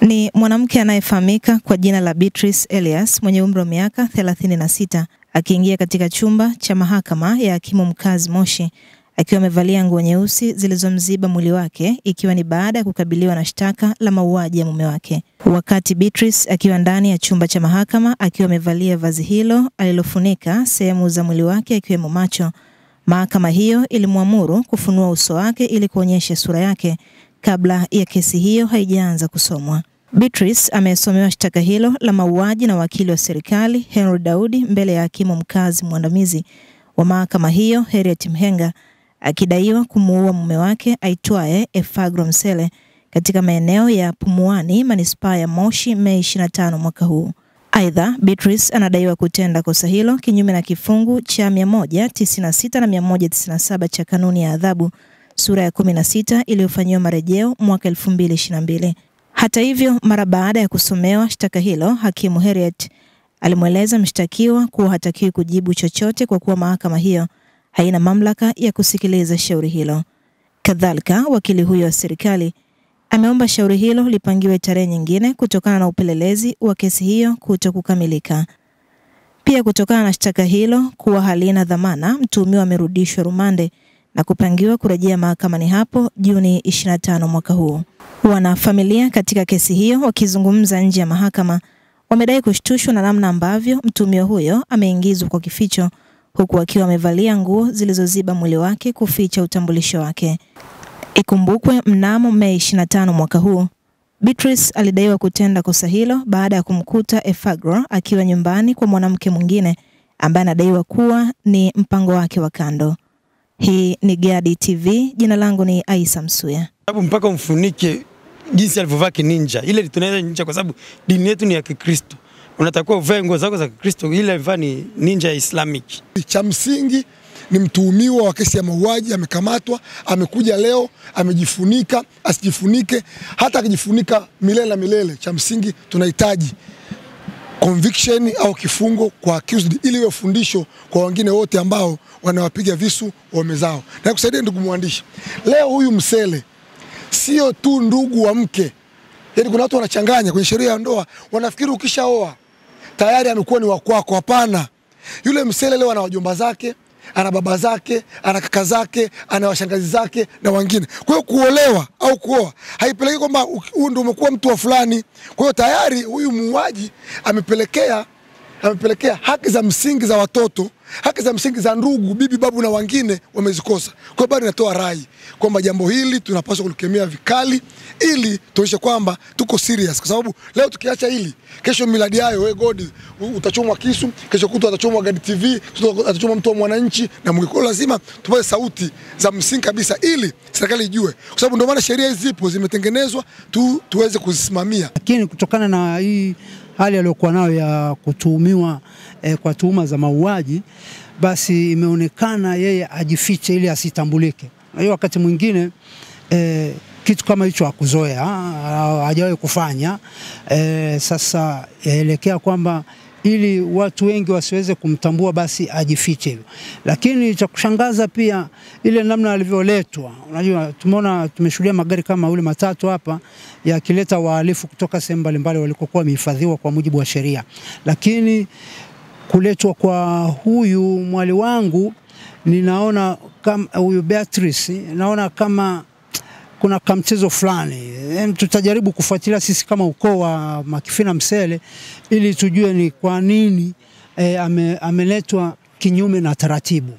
Ni mwanamke anayefahamika kwa jina la Beatrice Elias mwenye umri wa miaka 36 akiingia katika chumba cha mahakama ya hakimu mkazi Moshi akiwa amevalia nguo nyeusi zilizomziba mwili wake ikiwa ni baada ya kukabiliwa na shtaka la mauaji ya mume wake. Wakati Beatrice akiwa ndani ya chumba cha mahakama akiwa amevalia vazi hilo alilofunika sehemu za mwili wake akiwemo macho, mahakama hiyo ilimwamuru kufunua uso wake ili kuonyesha sura yake kabla ya kesi hiyo haijaanza kusomwa. Beatrice amesomewa shtaka hilo la mauaji na wakili wa serikali Henry Daudi mbele ya hakimu mkazi mwandamizi wa mahakama hiyo Harriet Mhenga akidaiwa kumuua mume wake aitwaye Efagro Msele katika maeneo ya Pumuani, manispaa ya Moshi Mei 25 mwaka huu. Aidha, Beatrice anadaiwa kutenda kosa hilo kinyume na kifungu cha 196 na 197 cha kanuni ya adhabu sura ya 16 iliyofanyiwa marejeo mwaka 2022. Hata hivyo, mara baada ya kusomewa shtaka hilo, hakimu Harriet alimweleza mshtakiwa kuwa hatakiwi kujibu chochote kwa kuwa mahakama hiyo haina mamlaka ya kusikiliza shauri hilo. Kadhalika, wakili huyo wa serikali ameomba shauri hilo lipangiwe tarehe nyingine kutokana na upelelezi wa kesi hiyo kuto kukamilika. Pia kutokana na shtaka hilo kuwa halina dhamana, mtuhumiwa amerudishwa rumande na kupangiwa kurejea mahakamani hapo Juni 25 mwaka huu. Wanafamilia katika kesi hiyo wakizungumza nje ya mahakama wamedai kushtushwa na namna ambavyo mtuhumiwa huyo ameingizwa kwa kificho huku akiwa amevalia nguo zilizoziba mwili wake kuficha utambulisho wake. Ikumbukwe mnamo Mei 25 mwaka huu, Beatrice alidaiwa kutenda kosa hilo baada ya kumkuta Efagro akiwa nyumbani kwa mwanamke mwingine ambaye anadaiwa kuwa ni mpango wake wa kando. Hii ni Gadi TV, jina langu ni Aisa Msuya. Sababu mpaka umfunike jinsi alivyovaa kininja, ile tunaita ninja kwa sababu dini yetu ni ya Kikristo. Unatakiwa uvae nguo zako za Kikristo, ile alivaa ni ninja ya Islamic. Cha msingi ni mtuhumiwa wa kesi ya mauaji amekamatwa, amekuja leo, amejifunika, asijifunike, hata akijifunika milele na milele. Cha msingi tunahitaji conviction au kifungo kwa accused, ili iwe fundisho kwa wengine wote ambao wanawapiga visu waume zao. Na kusaidia ndugu mwandishi, leo huyu Msele sio tu ndugu wa mke, yaani kuna watu wanachanganya kwenye sheria ya ndoa, wanafikiri ukishaoa tayari amekuwa ni wa kwako. Hapana, yule Msele leo ana wajomba zake, ana baba zake, ana kaka zake, ana washangazi zake na wengine. Kwa hiyo kuolewa au kuoa haipelekei kwamba huyu ndio umekuwa mtu wa fulani. Kwa hiyo tayari huyu muuaji amepelekea amepelekea haki za msingi za watoto, haki za msingi za ndugu, bibi, babu na wengine wamezikosa. Kwa bado natoa rai kwamba jambo hili tunapaswa kulikemea vikali, ili tuonyeshe kwamba tuko serious, kwa sababu leo tukiacha hili, kesho miladi yayo we God utachomwa kisu, kesho kutu atachomwa Gadi TV, atachomwa mtu wa Mwananchi na mwingine. Lazima tupate sauti za msingi kabisa, ili serikali ijue, kwa sababu ndio maana sheria zipo, zimetengenezwa tu tuweze kuzisimamia. Lakini kutokana na hii hali aliyokuwa nayo ya kutuhumiwa eh, kwa tuhuma za mauaji, basi imeonekana yeye ajifiche ili asitambulike. Hiyo wakati mwingine eh, kitu kama hicho hakuzoea, hajawahi kufanya eh, sasa yaelekea kwamba ili watu wengi wasiweze kumtambua basi ajifiche hivyo. Lakini cha kushangaza pia ile namna alivyoletwa, unajua, tumeona tumeshuhudia magari kama ule matatu hapa yakileta wahalifu kutoka sehemu mbalimbali walikokuwa wamehifadhiwa kwa mujibu wa sheria, lakini kuletwa kwa huyu mwali wangu ninaona kama huyu Beatrice, naona kama kuna kamchezo fulani. Tutajaribu kufuatilia sisi kama ukoo wa Makifina Msele ili tujue ni kwa nini e, ame, ameletwa kinyume na taratibu.